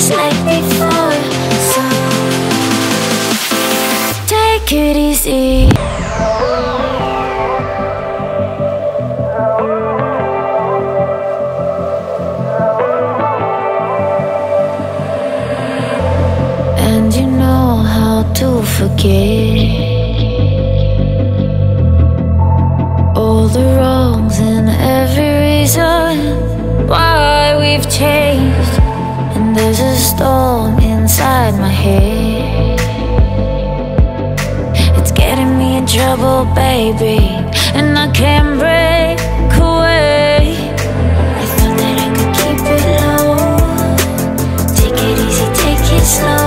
just like before So take it easy. And you know how to forget all the wrongs and every reason why we've changed. There's a storm inside my head. It's getting me in trouble, baby, and I can't break away. I thought that I could keep it low. Take it easy, take it slow.